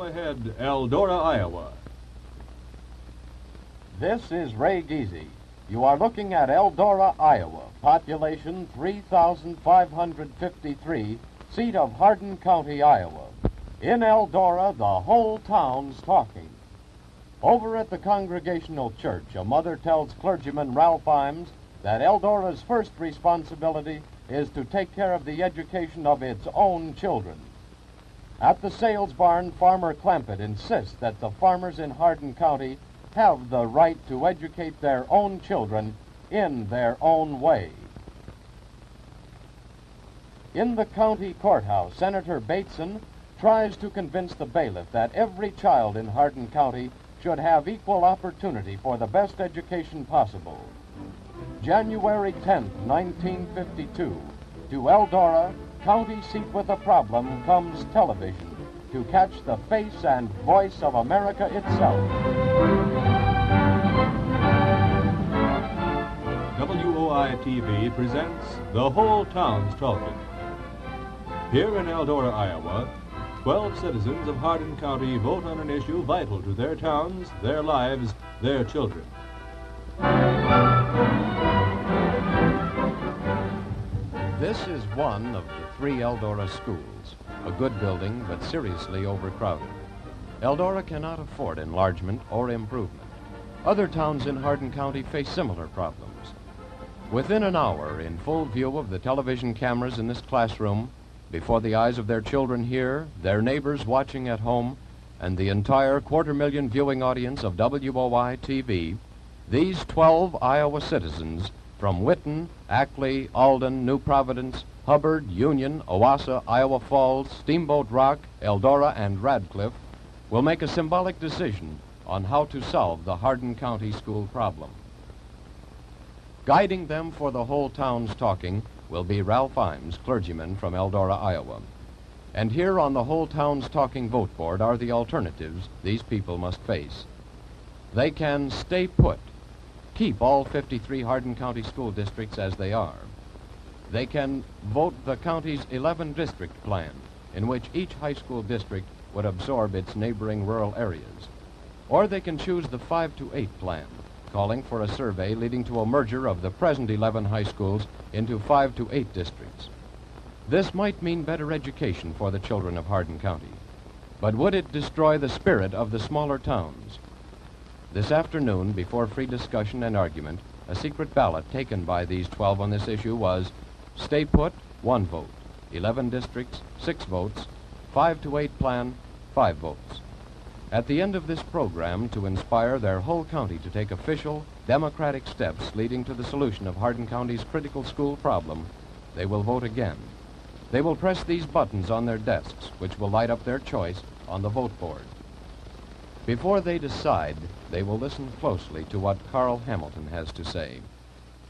Ahead, Eldora, Iowa. This is Ray Giese. You are looking at Eldora, Iowa, population 3,553, seat of Hardin County, Iowa. In Eldora, the whole town's talking. Over at the Congregational Church, a mother tells clergyman Ralph Hines that Eldora's first responsibility is to take care of the education of its own children. At the sales barn, Farmer Clampett insists that the farmers in Hardin County have the right to educate their own children in their own way. In the county courthouse, Senator Bateson tries to convince the bailiff that every child in Hardin County should have equal opportunity for the best education possible. January 10, 1952, to Eldora, county seat with a problem, comes television to catch the face and voice of America itself. WOI TV presents The Whole Town's Talking. Here in Eldora, Iowa, 12 citizens of Hardin County vote on an issue vital to their towns, their lives, their children. This is one of the three Eldora schools, a good building but seriously overcrowded. Eldora cannot afford enlargement or improvement. Other towns in Hardin County face similar problems. Within an hour, in full view of the television cameras in this classroom, before the eyes of their children here, their neighbors watching at home, and the entire quarter million viewing audience of WOI TV, these 12 Iowa citizens from Whitten, Ackley, Alden, New Providence, Hubbard, Union, Owasa, Iowa Falls, Steamboat Rock, Eldora, and Radcliffe will make a symbolic decision on how to solve the Hardin County school problem. Guiding them for the whole town's talking will be Ralph Hines, clergyman from Eldora, Iowa. And here on the whole town's talking vote board are the alternatives these people must face. They can stay put, keep all 53 Hardin County school districts as they are. They can vote the county's 11 district plan, in which each high school district would absorb its neighboring rural areas. Or they can choose the 5 to 8 plan, calling for a survey leading to a merger of the present 11 high schools into 5 to 8 districts. This might mean better education for the children of Hardin County. But would it destroy the spirit of the smaller towns? This afternoon, before free discussion and argument, a secret ballot taken by these 12 on this issue was stay put, one vote, 11 districts, six votes, 5 to 8 plan, five votes. At the end of this program, to inspire their whole county to take official, democratic steps leading to the solution of Hardin County's critical school problem, they will vote again. They will press these buttons on their desks, which will light up their choice on the vote board. Before they decide, they will listen closely to what Carl Hamilton has to say.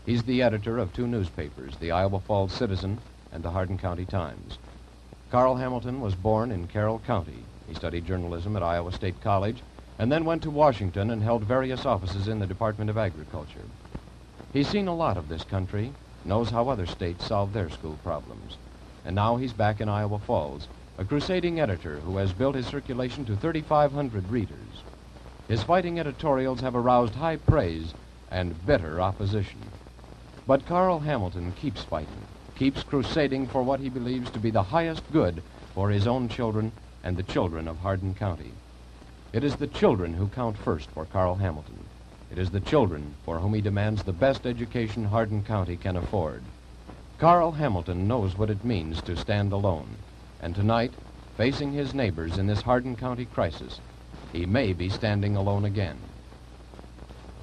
He's the editor of two newspapers, the Iowa Falls Citizen and the Hardin County Times. Carl Hamilton was born in Carroll County. He studied journalism at Iowa State College and then went to Washington and held various offices in the Department of Agriculture. He's seen a lot of this country, knows how other states solve their school problems. And now he's back in Iowa Falls, a crusading editor who has built his circulation to 3,500 readers. His fighting editorials have aroused high praise and bitter opposition. But Carl Hamilton keeps fighting, keeps crusading for what he believes to be the highest good for his own children and the children of Hardin County. It is the children who count first for Carl Hamilton. It is the children for whom he demands the best education Hardin County can afford. Carl Hamilton knows what it means to stand alone. And tonight, facing his neighbors in this Hardin County crisis, he may be standing alone again.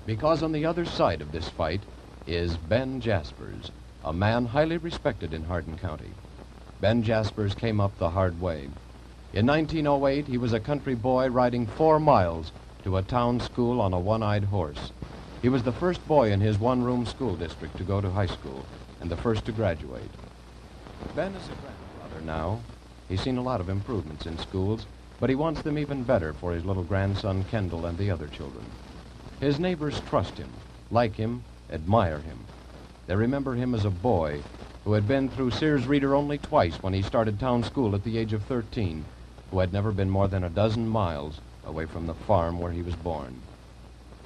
Because on the other side of this fight is Ben Jaspers, a man highly respected in Hardin County. Ben Jaspers came up the hard way. In 1908, he was a country boy riding four miles to a town school on a one-eyed horse. He was the first boy in his one-room school district to go to high school and the first to graduate. Ben is a grandfather now. He's seen a lot of improvements in schools, but he wants them even better for his little grandson Kendall and the other children. His neighbors trust him, like him, admire him. They remember him as a boy who had been through Sears Reader only twice when he started town school at the age of 13 who had never been more than a dozen miles away from the farm where he was born.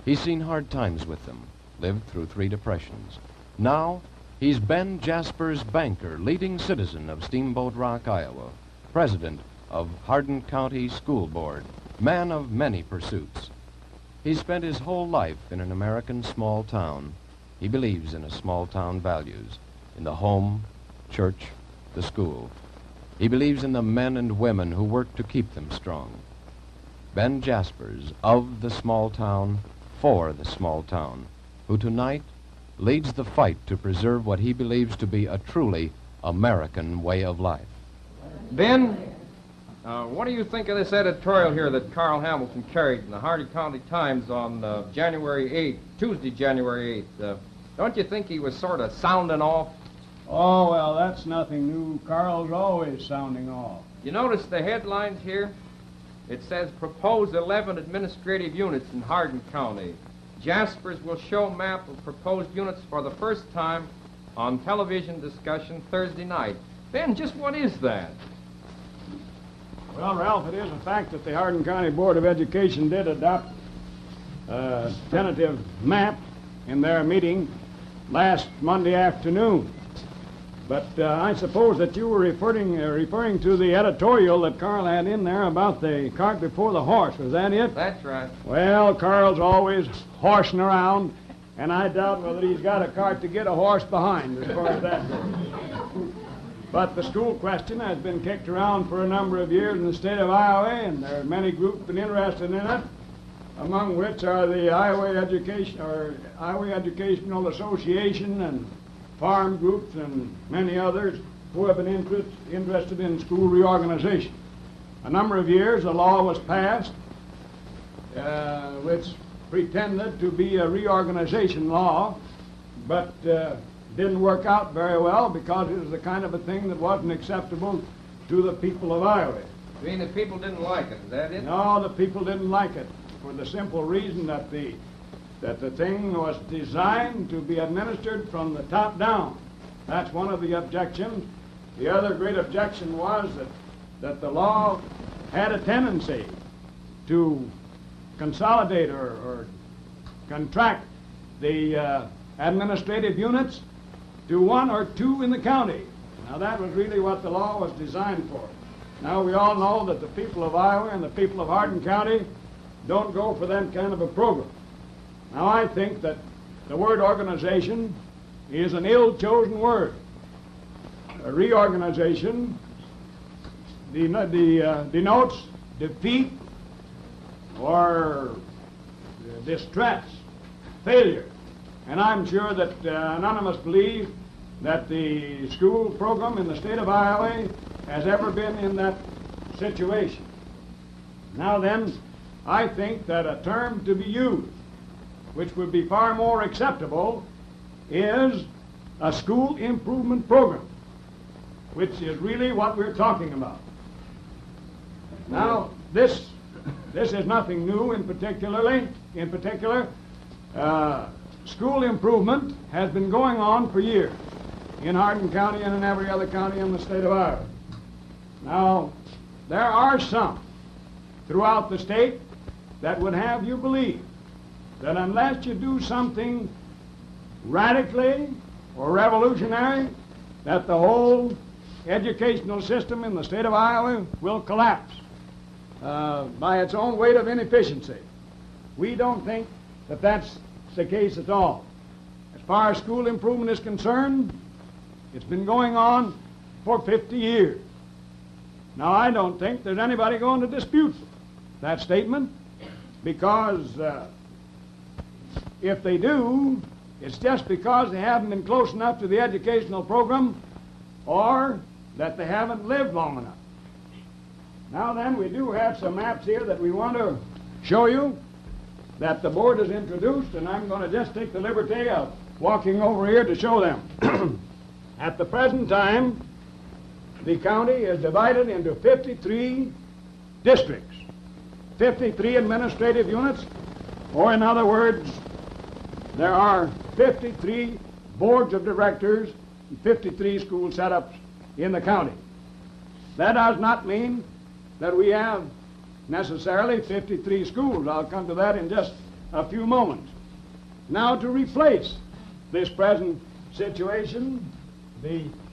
He's seen hard times with them, lived through three depressions. Now, he's Ben Jasper's banker, leading citizen of Steamboat Rock, Iowa, president of Hardin County School Board, man of many pursuits. He spent his whole life in an American small town. He believes in a small town values, in the home, church, the school. He believes in the men and women who work to keep them strong. Ben Jaspers, of the small town, for the small town, who tonight leads the fight to preserve what he believes to be a truly American way of life. Ben, uh, what do you think of this editorial here that Carl Hamilton carried in the Hardin County Times on uh, January 8th, Tuesday, January 8th? Uh, don't you think he was sort of sounding off? Oh, well, that's nothing new. Carl's always sounding off. You notice the headlines here? It says proposed 11 administrative units in Hardin County. Jaspers will show map of proposed units for the first time on television discussion Thursday night. Ben, just what is that? Well, Ralph, it is a fact that the Hardin County Board of Education did adopt a tentative map in their meeting last Monday afternoon. But uh, I suppose that you were referring uh, referring to the editorial that Carl had in there about the cart before the horse. Was that it? That's right. Well, Carl's always horsing around, and I doubt whether he's got a cart to get a horse behind as far as that goes. But the school question has been kicked around for a number of years in the state of Iowa, and there are many groups been interested in it, among which are the Iowa Education or Iowa Educational Association and farm groups and many others who have been interest, interested in school reorganization. A number of years, a law was passed uh, which pretended to be a reorganization law, but uh, didn't work out very well because it was the kind of a thing that wasn't acceptable to the people of Iowa. You mean the people didn't like it? Is that it? No, the people didn't like it for the simple reason that the that the thing was designed to be administered from the top down. That's one of the objections. The other great objection was that, that the law had a tendency to consolidate or, or contract the uh, administrative units to one or two in the county. Now, that was really what the law was designed for. Now, we all know that the people of Iowa and the people of Hardin County don't go for that kind of a program. Now, I think that the word organization is an ill chosen word. A reorganization den- uh, denotes defeat or distress, failure. And I'm sure that uh, none of us believe that the school program in the state of Iowa has ever been in that situation. Now then, I think that a term to be used which would be far more acceptable, is a school improvement program, which is really what we're talking about. Now, this this is nothing new in particularly. In particular, uh, school improvement has been going on for years in Hardin County and in every other county in the state of Iowa. Now, there are some throughout the state that would have you believe that unless you do something radically or revolutionary, that the whole educational system in the state of Iowa will collapse uh, by its own weight of inefficiency. We don't think that that's the case at all. As far as school improvement is concerned, it's been going on for 50 years. Now, I don't think there's anybody going to dispute that statement because uh, if they do, it's just because they haven't been close enough to the educational program or that they haven't lived long enough. Now then, we do have some maps here that we want to show you that the board has introduced, and I'm going to just take the liberty of walking over here to show them. At the present time, the county is divided into 53 districts, 53 administrative units, or in other words, there are 53 boards of directors and 53 school setups in the county. That does not mean that we have necessarily 53 schools. I'll come to that in just a few moments. Now, to replace this present situation, the